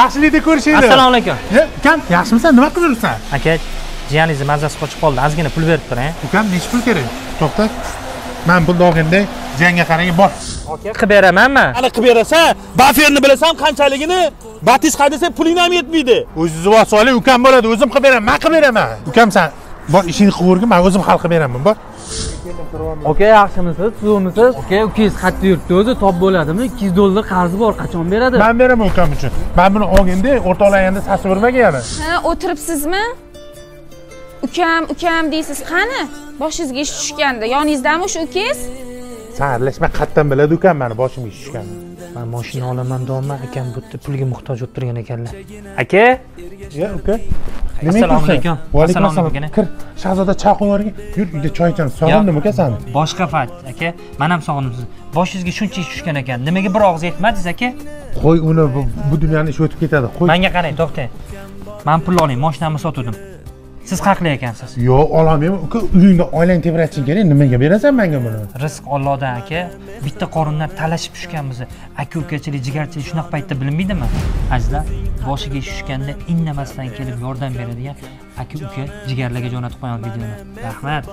yaxshilikda ko'rishaylik assalomu alaykum. Ukam yaxshimisan nima qilib yuribsan aka jiyaningizni mazasi qochib qoldi ozgina pul berib turing ukam nechi pul kerak? To'xta man pulni olganda jiyanga qarang bor. Qilib beramanmi? Hali qilib berasan baferni bilasan qanchaligini? Batis haydasa puling ham yetmaydi. O'zingizni olib soling ukam bo'ladi o'zim qilib beraman man qilib beraman. Ukam san bor ishingni qilib o'rgin man o'zim hal qilib beraman bor aka yaxshimisiz? Suvmisiz aka ukangiz qayerda yuribdi. O'zi top bo'ladimi? Ikki yuz dollar qarzi bor. Qachon beradi? Man beraman ukam uchun. Man buni olganda o'rtoqlaganda sasib urmagin yana. Ha o'tiribsizmi? Ukam ukam deysiz. Qani? Boshingizga ish tushganda. Yoningizdami o'sha ukangiz san aralashma qayerdan biladi ukam mani boshimga ish tushganini man moshina olaman deyapman akam bu yerda pulga muhtoj bo'lib turgan ekanlar. Aka? Ya uka Assalomu alaykum. va alaykum Assalomu assalom alaykum. kir shahzoda choy yuborgin yur uyda choy ichamiz. Sog'indim uka sani? boshqa fakt aka. Man ham sog'indim sizni boshingizga shuncha ish tushgan ekan. Nimaga bir og'iz aytmadingiz aka? Qo'y uni bu, bu dunyoni ishi o'tib ketadi. Qo'y. Manga qarang to'xtang. Man pul oling moshinamni sotuvdim siz haqli ekansiz. Yo'q ololmayman. Uka uyingda oilang tebratishing kerak nimaga berasan menga buni? Rizq ollohdan aka. Bitta qorindan talashib tushganmiz. Aka ukachilik jigarchilik shunaqa paytda bilinmaydimi? Azizlar boshiga ish tushganda indamasdan kelib yordam beradigan aka uka jigarlarga jo'natib qo'yaman videoni. Rahmat